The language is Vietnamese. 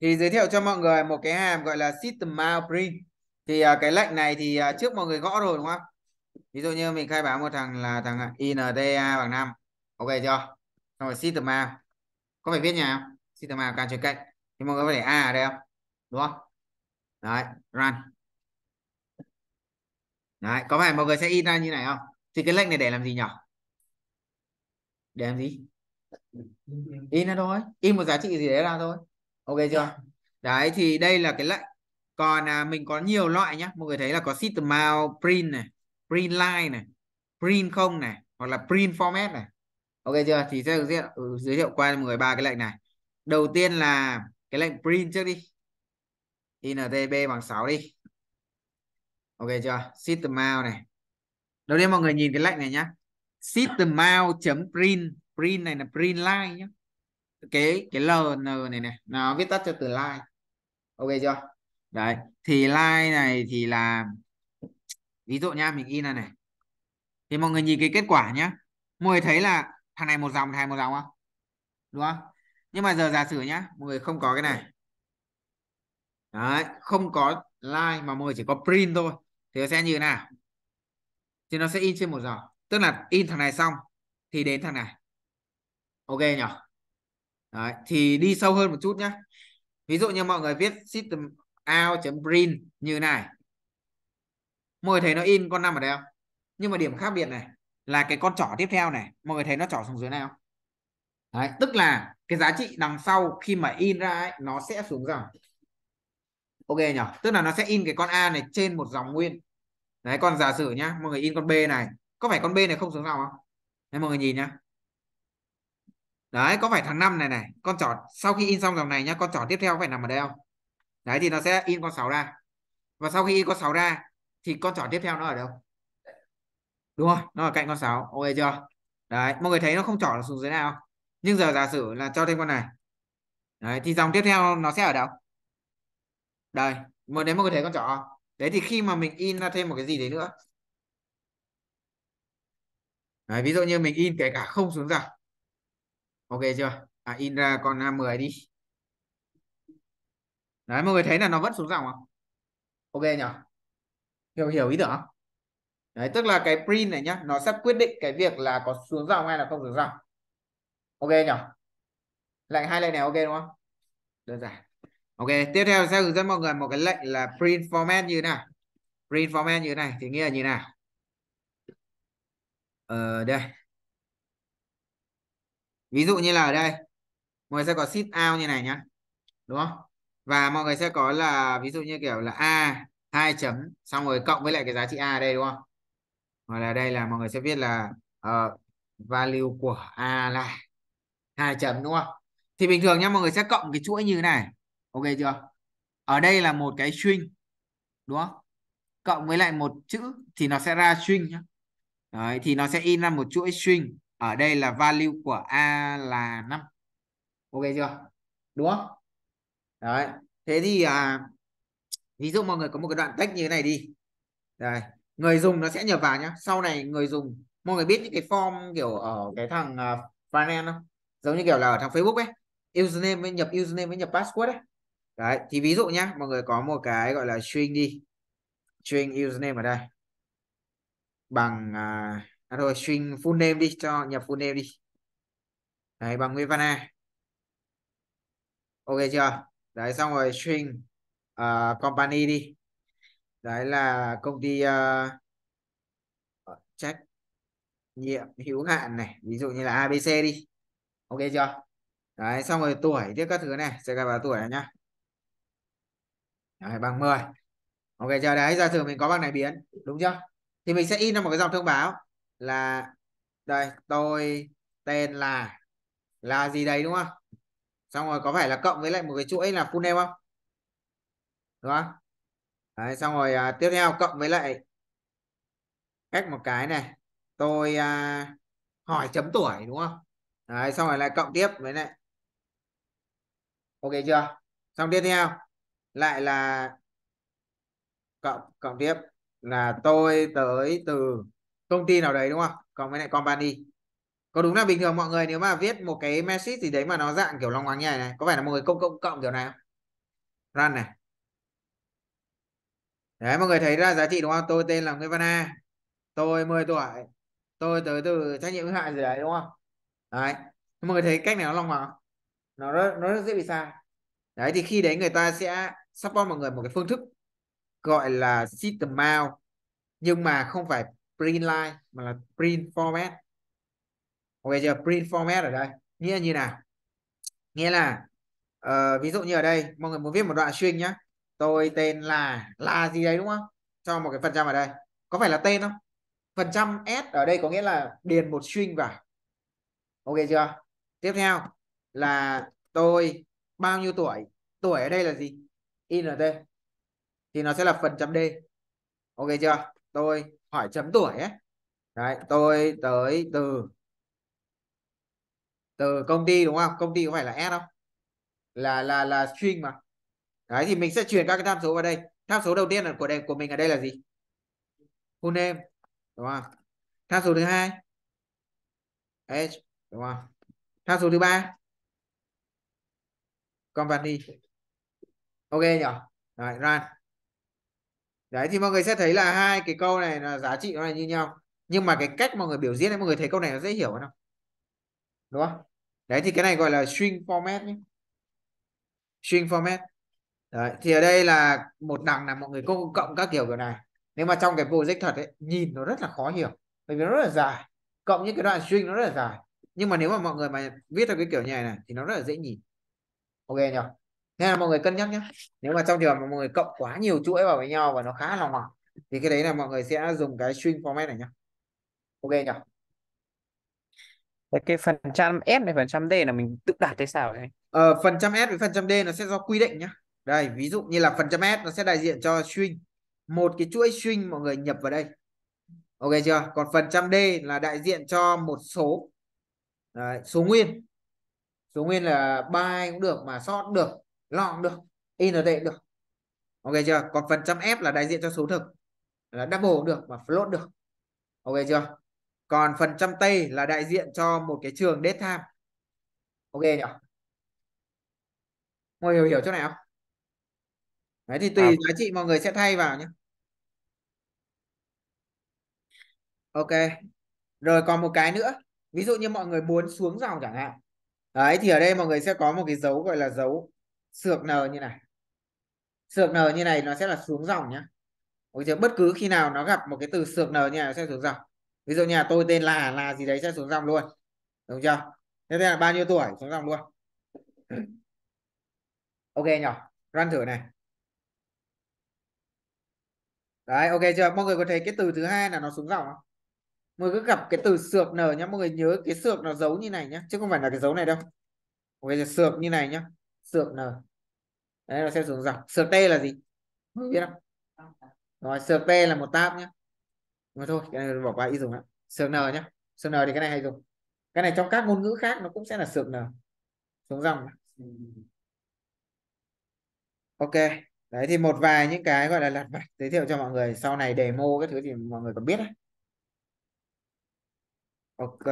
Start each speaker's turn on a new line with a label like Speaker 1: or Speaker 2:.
Speaker 1: thì giới thiệu cho mọi người một cái hàm gọi là system out print thì uh, cái lệnh này thì uh, trước mọi người gõ rồi đúng không? Ví dụ như mình khai báo một thằng là thằng inta bằng 5 ok chưa? Xong rồi system out có phải viết nhà không? System out càng chuyển cạnh thì mọi người có thể a ở đây không? Đúng không? Đấy run. Đấy có phải mọi người sẽ in ra như này không? Thì cái lệnh này để làm gì nhỉ để làm gì? In ra thôi. In một giá trị gì đấy ra thôi ok chưa? Đấy thì đây là cái lệnh. Còn à, mình có nhiều loại nhé mọi người thấy là có system out print này print line này print không này hoặc là print format này. Ok chưa? Thì sẽ giới, ừ, giới thiệu qua mọi người ba cái lệnh này. Đầu tiên là cái lệnh print trước đi. Intb bằng 6 đi. Ok chưa? System out này. Đầu tiên mọi người nhìn cái lệnh này nhá. System out chấm print. Print này là print line nhá cái cái ln này này, nó viết tắt cho từ line. Ok chưa? Đấy, thì line này thì là, ví dụ nha mình in là này. Thì mọi người nhìn cái kết quả nhá. Mọi người thấy là thằng này một dòng thằng này một dòng không? Đúng không? Nhưng mà giờ giả sử nhá, mọi người không có cái này. Đấy, không có line mà mọi người chỉ có print thôi, thì nó sẽ như thế nào? Thì nó sẽ in trên một dòng. Tức là in thằng này xong, thì đến thằng này. Ok nhỉ Đấy, thì đi sâu hơn một chút nhé ví dụ như mọi người viết system out.print như này. Mọi người thấy nó in con năm ở đây không? Nhưng mà điểm khác biệt này là cái con trỏ tiếp theo này mọi người thấy nó trỏ xuống dưới này không? Đấy, tức là cái giá trị đằng sau khi mà in ra ấy, nó sẽ xuống dòng. Ok nhỉ tức là nó sẽ in cái con A này trên một dòng nguyên. Đấy còn giả sử nhá mọi người in con B này có phải con B này không xuống dòng không? Đấy mọi người nhìn nhá đấy có phải thằng năm này này con trỏ sau khi in xong dòng này nhá con trỏ tiếp theo phải nằm ở đây không? Đấy thì nó sẽ in con 6 ra. Và sau khi in con 6 ra thì con trỏ tiếp theo nó ở đâu? Đúng không nó ở cạnh con 6 ok chưa? Đấy mọi người thấy nó không trỏ xuống dưới nào nhưng giờ giả sử là cho thêm con này. Đấy thì dòng tiếp theo nó sẽ ở đâu? Đây một đến mọi người thấy con trỏ đấy thì khi mà mình in ra thêm một cái gì đấy nữa. Đấy, ví dụ như mình in kể cả không xuống dòng ok chưa? À, in ra con A10 đi. Đấy mọi người thấy là nó vẫn xuống dòng không? Ok nhỉ hiểu hiểu ý tưởng không? Đấy tức là cái print này nhá nó sẽ quyết định cái việc là có xuống dòng hay là không xuống dòng. Ok nhỉ lệnh hai lệnh này ok đúng không? Đơn giản. Ok tiếp theo sẽ hướng dẫn mọi người một cái lệnh là print format như thế nào. Print format như thế này thì nghĩa là như thế nào? Ờ đây ví dụ như là ở đây mọi người sẽ có sit out như này nhá đúng không? Và mọi người sẽ có là ví dụ như kiểu là a hai chấm xong rồi cộng với lại cái giá trị a ở đây đúng không? Hoặc là đây là mọi người sẽ viết là uh, value của a là hai chấm đúng không? Thì bình thường nhá mọi người sẽ cộng cái chuỗi như thế này ok chưa? Ở đây là một cái string đúng không? Cộng với lại một chữ thì nó sẽ ra string nhá. Đấy, thì nó sẽ in ra một chuỗi string ở đây là value của a là 5 ok chưa? Đúng không? Đấy. Thế thì à, ví dụ mọi người có một cái đoạn text như thế này đi. Đây. Người dùng nó sẽ nhập vào nhá. Sau này người dùng mọi người biết những cái form kiểu ở cái thằng à, uh, finance không? Giống như kiểu là ở thằng Facebook ấy. Username mới nhập username mới nhập password ấy. Đấy. Thì ví dụ nhá mọi người có một cái gọi là string đi. String username ở đây. Bằng uh, à rồi string full name đi cho nhập full name đi. Đấy bằng nguyên văn A. Ok chưa? Đấy xong rồi string uh, company đi. Đấy là công ty uh, trách nhiệm hữu hạn này ví dụ như là ABC đi. Ok chưa? Đấy xong rồi tuổi tiếp các thứ này sẽ gặp vào tuổi này nhá. Đấy, bằng 10 ok chưa? Đấy giả sử mình có bằng này biến đúng chưa? Thì mình sẽ in ra một cái dòng thông báo là đây tôi tên là là gì đấy đúng không? Xong rồi có phải là cộng với lại một cái chuỗi là full name không? Đúng không? Đấy, xong rồi à, tiếp theo cộng với lại cách một cái này. Tôi à, hỏi chấm tuổi đúng không? Đấy xong rồi lại cộng tiếp với lại ok chưa? Xong tiếp theo lại là cộng cộng tiếp là tôi tới từ công ty nào đấy, đúng không? Còn cái này, company. Có đúng là bình thường mọi người nếu mà viết một cái message gì đấy mà nó dạng kiểu long ngoằng như này này, có phải là mọi người cộng cộng cộng kiểu này không? Run này. Đấy, mọi người thấy ra giá trị đúng không? Tôi tên là Nguyễn Văn A. Tôi 10 tuổi. Tôi tới từ trách nhiệm hữu hạn gì đấy, đúng không? Đấy. Mọi người thấy cách này nó long vào nó rất nó rất dễ bị sai. Đấy, thì khi đấy người ta sẽ support mọi người một cái phương thức gọi là system mouth nhưng mà không phải print line mà là print format. Ok chưa? Print format ở đây. Nghĩa như nào? Nghĩa là uh, ví dụ như ở đây mọi người muốn viết một đoạn string nhá. Tôi tên là là gì đấy đúng không? Cho một cái phần trăm ở đây. Có phải là tên không? Phần trăm s ở đây có nghĩa là điền một string vào. Ok chưa? Tiếp theo là tôi bao nhiêu tuổi? Tuổi ở đây là gì? Int thì nó sẽ là phần trăm d. Ok chưa? Tôi hỏi chấm tuổi ấy. Đấy, tôi tới từ từ công ty đúng không? Công ty có phải là s không? Là là là string mà. Đấy, thì mình sẽ truyền các cái tham số vào đây. Tham số đầu tiên là của đây của mình ở đây là gì? Full name, đúng không? Tham số thứ hai age đúng không? Tham số thứ ba, company. Ok nhỉ? Rồi run đấy, thì mọi người sẽ thấy là hai cái câu này là giá trị nó là như nhau. Nhưng mà cái cách mọi người biểu diễn mọi người thấy câu này nó dễ hiểu không? Đúng không? Đấy, thì cái này gọi là string format nhé. String format. Đấy, thì ở đây là một đằng là mọi người cộng cộng các kiểu kiểu này. Nếu mà trong cái project thật ấy, nhìn nó rất là khó hiểu, bởi vì nó rất là dài. Cộng những cái đoạn string nó rất là dài. Nhưng mà nếu mà mọi người mà viết theo cái kiểu như này này, thì nó rất là dễ nhìn. Ok nhỉ? Nên là mọi người cân nhắc nhé nếu mà trong trường mà mọi người cộng quá nhiều chuỗi vào với nhau và nó khá là mỏng thì cái đấy là mọi người sẽ dùng cái string format này nhé ok nhỉ?
Speaker 2: Cái phần trăm S này phần trăm D là mình tự đặt hay sao đấy?
Speaker 1: Ờ, phần trăm S với phần trăm D nó sẽ do quy định nhá. Đây ví dụ như là phần trăm S nó sẽ đại diện cho string. Một cái chuỗi string mọi người nhập vào đây. Ok chưa? Còn phần trăm D là đại diện cho một số. Đấy, số nguyên. Số nguyên là byte cũng được mà sort cũng được long cũng được int cũng được. Ok chưa? Còn phần trăm f là đại diện cho số thực là double cũng được mà float được. Ok chưa? Còn phần trăm tây là đại diện cho một cái trường date time. Ok nhỉ? Mọi người hiểu hiểu chỗ này không? Đấy thì tùy à. giá trị mọi người sẽ thay vào nhé. Ok. Rồi còn một cái nữa. Ví dụ như mọi người muốn xuống dòng chẳng hạn. Đấy thì ở đây mọi người sẽ có một cái dấu gọi là dấu sược n như này. Sược n như này nó sẽ là xuống dòng nhá. Ôi chứ, bất cứ khi nào nó gặp một cái từ sược n như này nó sẽ xuống dòng. Ví dụ như là tôi tên là là gì đấy sẽ xuống dòng luôn. Đúng chưa? Thế là bao nhiêu tuổi? Xuống dòng luôn. Ok nhỉ? Run thử này. Đấy ok chưa? Mọi người có thấy cái từ thứ hai là nó xuống dòng không? Mọi người cứ gặp cái từ sược n nhá. Mọi người nhớ cái sược nó giấu như này nhá. Chứ không phải là cái dấu này đâu. Ok sược như này nhá sược n. Đấy nó sẽ xuống dòng sược t là gì? Không biết không rồi, sược t là một tab nhá. Mà thôi, cái này bỏ qua ý dùng ạ sược n nhá. Sược n thì cái này hay dùng. Cái này trong các ngôn ngữ khác nó cũng sẽ là sược n. Xuống dòng ok. Đấy, thì một vài những cái gọi là lặt vặt giới thiệu cho mọi người. Sau này demo cái thứ thì mọi người còn biết đấy. Ok.